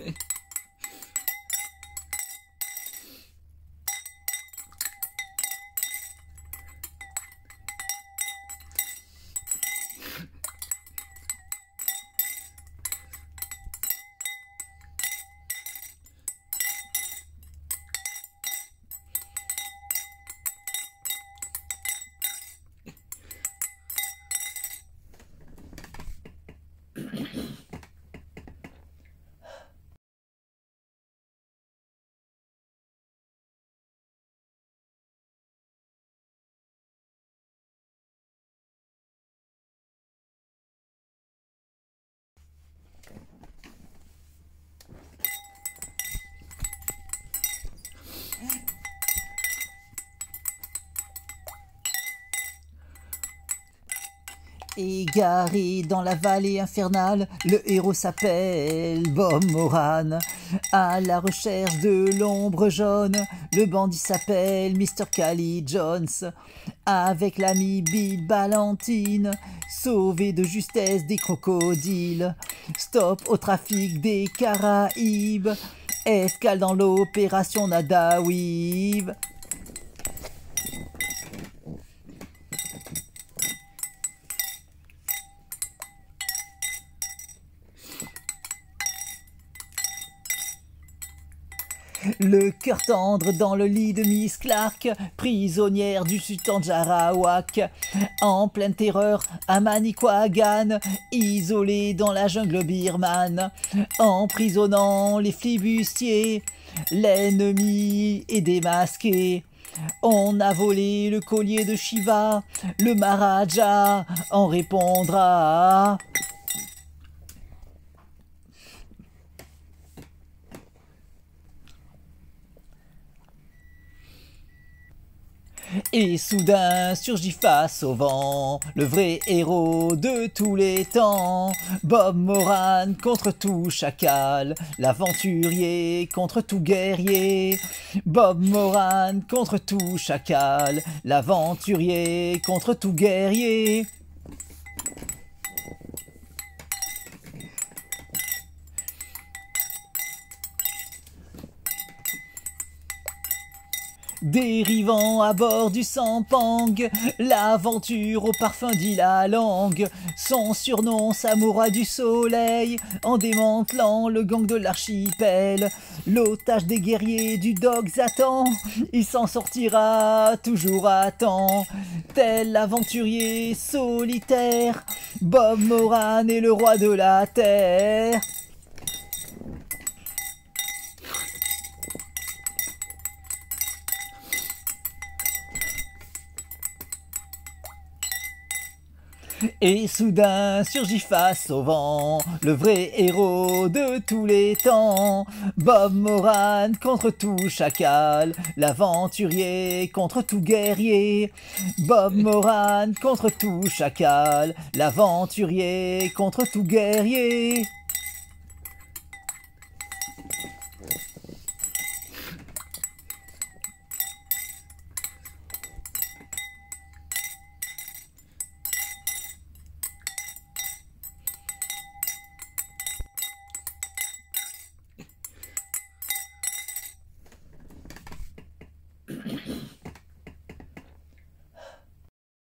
Okay. Égaré dans la vallée infernale, le héros s'appelle Bob Moran. À la recherche de l'ombre jaune, le bandit s'appelle Mr. Cali Jones. Avec l'ami Bill Ballantine, sauvé de justesse des crocodiles. Stop au trafic des Caraïbes, escale dans l'opération Nadawiv. Le cœur tendre dans le lit de Miss Clark, prisonnière du sultan Jarawak. En pleine terreur à Manicouagan, isolée dans la jungle birmane. Emprisonnant les flibustiers, l'ennemi est démasqué. On a volé le collier de Shiva, le Maharaja en répondra. Et soudain surgit face au vent le vrai héros de tous les temps. Bob Moran contre tout chacal, l'aventurier contre tout guerrier. Bob Moran contre tout chacal, l'aventurier contre tout guerrier. Dérivant à bord du Sampang, l'aventure au parfum dit la langue. Son surnom, samouraï du soleil, en démantelant le gang de l'archipel. L'otage des guerriers du dog Zatan, il s'en sortira toujours à temps. Tel l'aventurier solitaire, Bob Moran est le roi de la terre. Et soudain surgit face au vent le vrai héros de tous les temps. Bob Moran contre tout chacal, l'aventurier contre tout guerrier. Bob Moran contre tout chacal, l'aventurier contre tout guerrier.